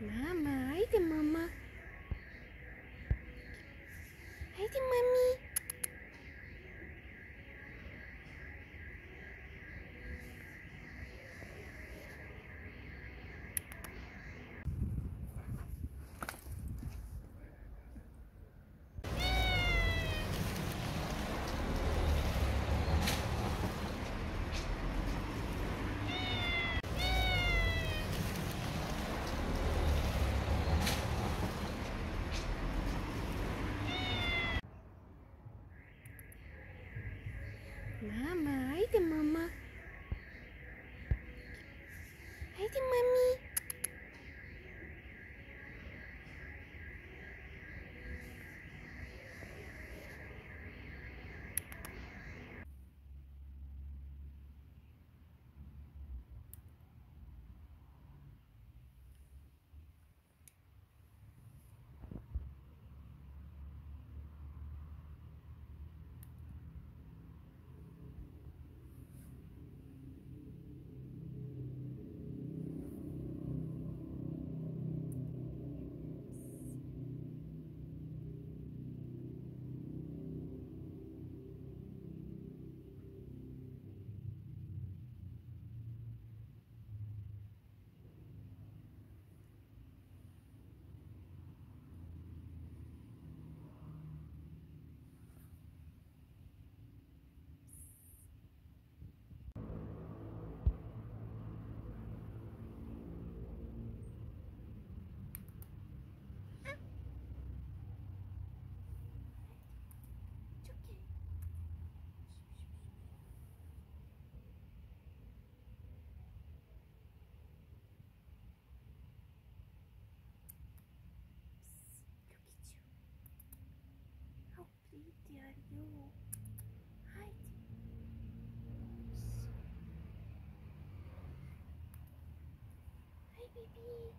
Mama, haydi mama. Haydi mami. You? Haydi. Hi baby.